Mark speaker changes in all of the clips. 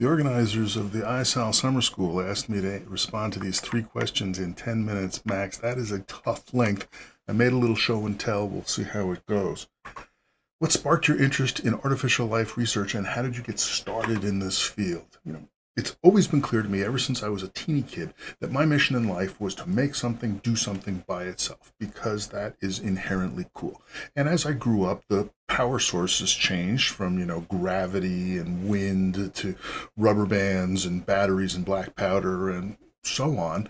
Speaker 1: The organizers of the ISAL Summer School asked me to respond to these three questions in 10 minutes max. That is a tough length. I made a little show and tell. We'll see how it goes. What sparked your interest in artificial life research and how did you get started in this field? You know, it's always been clear to me ever since I was a teeny kid that my mission in life was to make something do something by itself because that is inherently cool. And as I grew up, the power sources changed from, you know, gravity and wind to rubber bands and batteries and black powder and so on.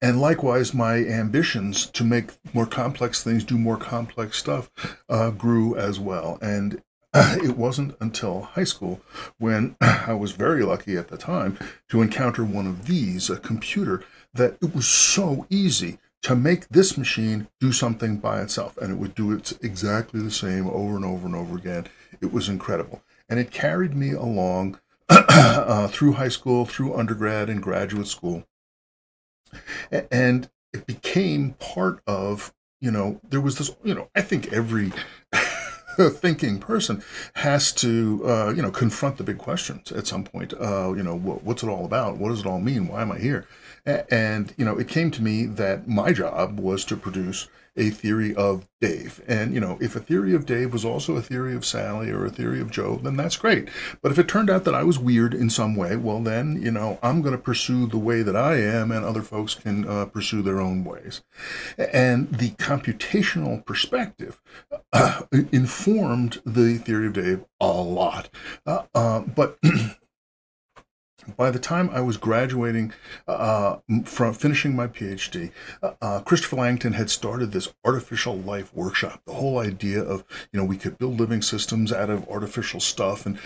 Speaker 1: And likewise, my ambitions to make more complex things, do more complex stuff, uh, grew as well. And it wasn't until high school when I was very lucky at the time to encounter one of these, a computer, that it was so easy to make this machine do something by itself. And it would do it exactly the same over and over and over again. It was incredible. And it carried me along uh, through high school, through undergrad and graduate school. And it became part of, you know, there was this, you know, I think every thinking person has to, uh, you know, confront the big questions at some point. Uh, you know, what, what's it all about? What does it all mean? Why am I here? And, you know, it came to me that my job was to produce a theory of Dave. And, you know, if a theory of Dave was also a theory of Sally or a theory of Joe, then that's great. But if it turned out that I was weird in some way, well, then, you know, I'm going to pursue the way that I am and other folks can uh, pursue their own ways. And the computational perspective uh, informed the theory of Dave a lot. Uh, uh but by the time I was graduating uh, from finishing my PhD, uh, uh, Christopher Langton had started this artificial life workshop. The whole idea of, you know, we could build living systems out of artificial stuff and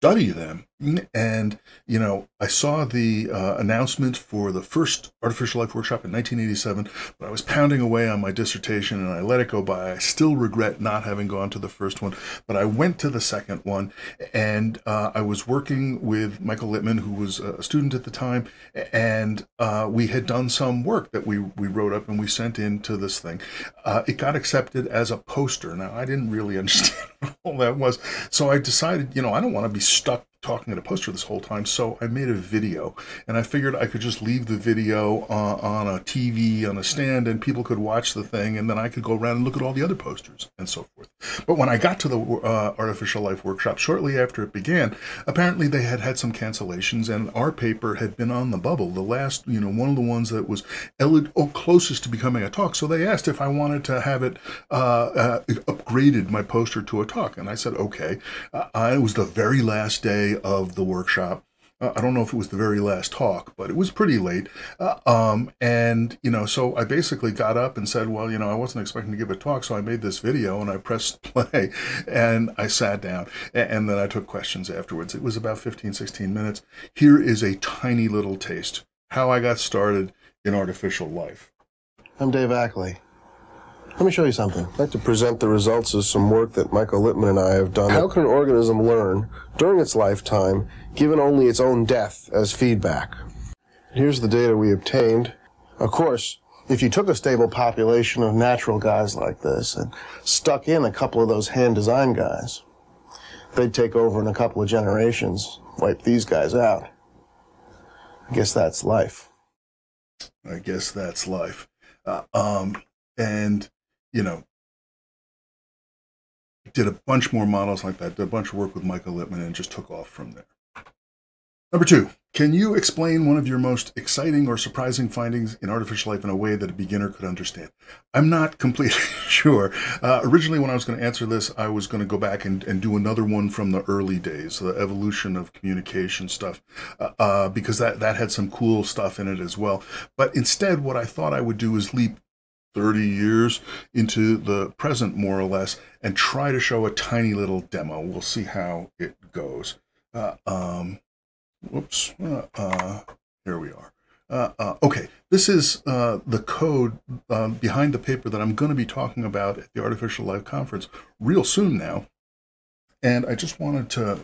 Speaker 1: study them. And, you know, I saw the uh, announcement for the first Artificial Life Workshop in 1987, but I was pounding away on my dissertation and I let it go by. I still regret not having gone to the first one, but I went to the second one and uh, I was working with Michael Littman, who was a student at the time, and uh, we had done some work that we, we wrote up and we sent into this thing. Uh, it got accepted as a poster. Now, I didn't really understand all that was, so I decided, you know, I don't want to be stuck talking at a poster this whole time. So I made a video and I figured I could just leave the video uh, on a TV on a stand and people could watch the thing and then I could go around and look at all the other posters and so forth. But when I got to the uh, Artificial Life Workshop shortly after it began, apparently they had had some cancellations and our paper had been on the bubble, the last, you know, one of the ones that was oh, closest to becoming a talk. So they asked if I wanted to have it uh, uh upgraded my poster to a talk. And I said, okay. It was the very last day of the workshop. Uh, I don't know if it was the very last talk, but it was pretty late. Uh, um, and, you know, so I basically got up and said, well, you know, I wasn't expecting to give a talk, so I made this video and I pressed play and I sat down and, and then I took questions afterwards. It was about 15, 16 minutes. Here is a tiny little taste how I got started in artificial life.
Speaker 2: I'm Dave Ackley. Let me show you something. I'd like to present the results of some work that Michael Littman and I have done. How can an organism learn during its lifetime, given only its own death as feedback? Here's the data we obtained. Of course, if you took a stable population of natural guys like this and stuck in a couple of those hand-designed guys, they'd take over in a couple of generations, wipe these guys out. I guess that's life.
Speaker 1: I guess that's life. Uh, um, and you know, did a bunch more models like that, did a bunch of work with Michael Littman, and just took off from there. Number two, can you explain one of your most exciting or surprising findings in artificial life in a way that a beginner could understand? I'm not completely sure. Uh, originally, when I was going to answer this, I was going to go back and, and do another one from the early days, the evolution of communication stuff, uh, uh, because that, that had some cool stuff in it as well. But instead, what I thought I would do is leap 30 years into the present, more or less, and try to show a tiny little demo. We'll see how it goes. Uh, um, whoops. Uh, uh, here we are. Uh, uh, okay, this is uh, the code behind the paper that I'm going to be talking about at the Artificial Life Conference real soon now. And I just wanted to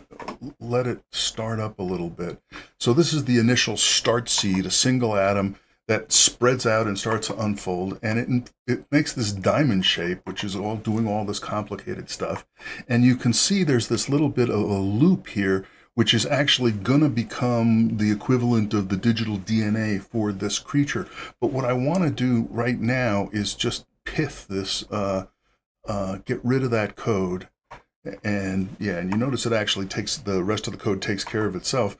Speaker 1: let it start up a little bit. So this is the initial start seed, a single atom that spreads out and starts to unfold and it it makes this diamond shape which is all doing all this complicated stuff and you can see there's this little bit of a loop here which is actually going to become the equivalent of the digital DNA for this creature. But what I want to do right now is just pith this, uh, uh, get rid of that code. And yeah, and you notice it actually takes the rest of the code takes care of itself.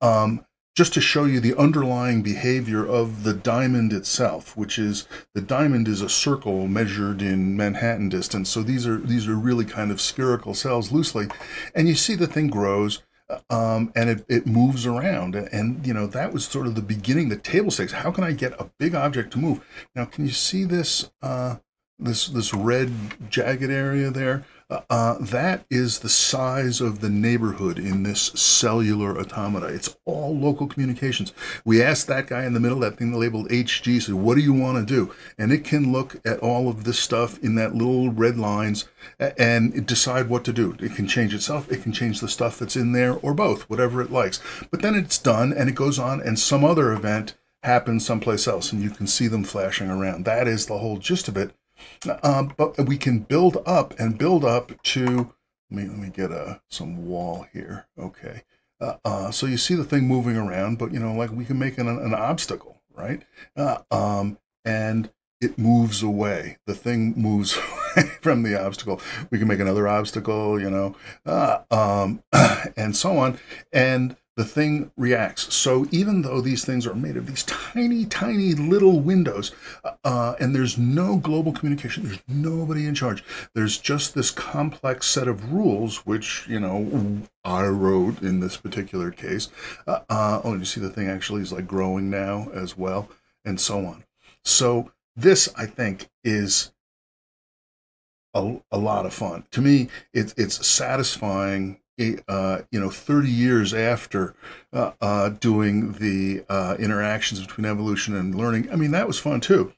Speaker 1: Um, just to show you the underlying behavior of the diamond itself, which is the diamond is a circle measured in Manhattan distance. So these are these are really kind of spherical cells loosely, and you see the thing grows. Um, and it, it moves around and you know that was sort of the beginning the table stakes how can i get a big object to move now can you see this uh, this this red jagged area there uh, that is the size of the neighborhood in this cellular automata. It's all local communications. We asked that guy in the middle, that thing labeled HG, said, what do you want to do? And it can look at all of this stuff in that little red lines and decide what to do. It can change itself. It can change the stuff that's in there or both, whatever it likes. But then it's done and it goes on and some other event happens someplace else and you can see them flashing around. That is the whole gist of it. Um, but we can build up and build up to, let me, let me get a, some wall here. Okay. Uh, uh, so you see the thing moving around, but you know, like we can make an, an obstacle, right? Uh, um, and it moves away. The thing moves away from the obstacle. We can make another obstacle, you know, uh, um, and so on. And the thing reacts. So even though these things are made of these tiny, tiny little windows, uh, and there's no global communication, there's nobody in charge. There's just this complex set of rules, which you know I wrote in this particular case. Uh, uh, oh, you see the thing actually is like growing now as well, and so on. So this, I think, is a, a lot of fun. To me, it, it's satisfying uh, you know, 30 years after uh, uh, doing the uh, interactions between evolution and learning. I mean, that was fun too.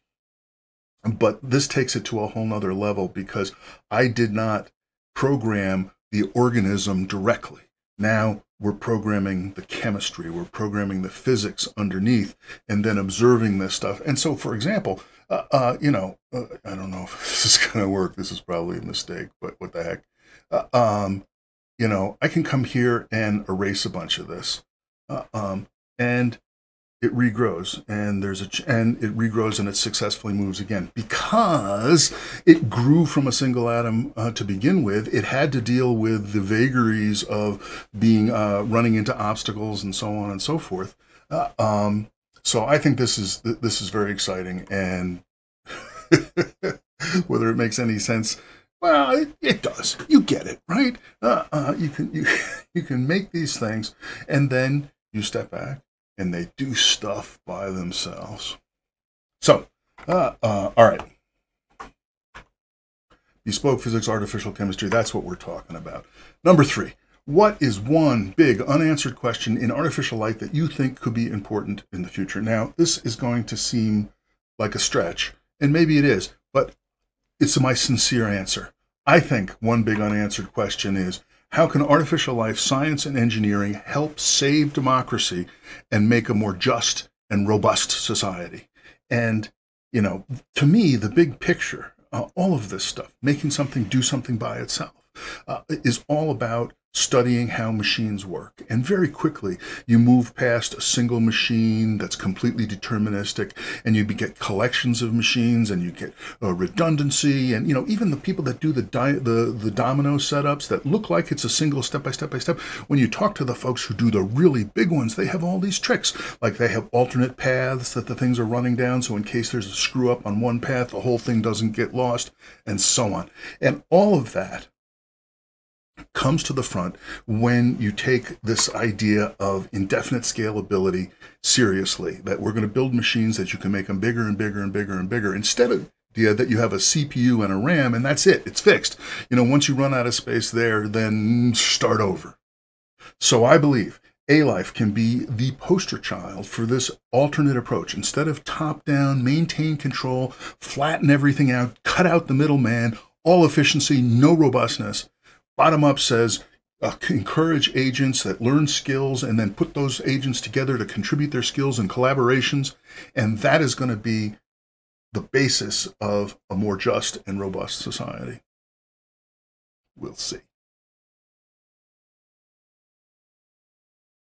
Speaker 1: But this takes it to a whole nother level because I did not program the organism directly. Now we're programming the chemistry, we're programming the physics underneath, and then observing this stuff. And so, for example, uh, uh, you know, I don't know if this is going to work. This is probably a mistake, but what the heck? Um, you know, I can come here and erase a bunch of this. Uh, um, and it regrows and there's a and it regrows and it successfully moves again because it grew from a single atom uh, to begin with it had to deal with the vagaries of being uh, running into obstacles and so on and so forth uh, um, so i think this is this is very exciting and whether it makes any sense well, it, it, does. You get it, right? Uh, uh, you can you you can make these things, and then you step back, and they do stuff by themselves. So, uh, uh, all right. Bespoke physics, artificial chemistry. That's what we're talking about. Number three. What is one big unanswered question in artificial life that you think could be important in the future? Now, this is going to seem like a stretch, and maybe it is, but it's my sincere answer. I think one big unanswered question is how can artificial life science and engineering help save democracy and make a more just and robust society? And, you know, to me, the big picture, uh, all of this stuff, making something do something by itself, uh, is all about studying how machines work. And very quickly, you move past a single machine that's completely deterministic, and you get collections of machines, and you get uh, redundancy, and you know even the people that do the the the domino setups that look like it's a single step by step by step. When you talk to the folks who do the really big ones, they have all these tricks, like they have alternate paths that the things are running down, so in case there's a screw up on one path, the whole thing doesn't get lost, and so on. And all of that comes to the front when you take this idea of indefinite scalability seriously that we're going to build machines that you can make them bigger and bigger and bigger and bigger instead of idea that you have a CPU and a RAM and that's it it's fixed you know once you run out of space there then start over so i believe A-Life can be the poster child for this alternate approach. Instead of top down, maintain control, flatten everything out, cut out the middleman, all efficiency, no robustness, Bottom up says uh, encourage agents that learn skills and then put those agents together to contribute their skills and collaborations. And that is going to be the basis of a more just and robust society. We'll see.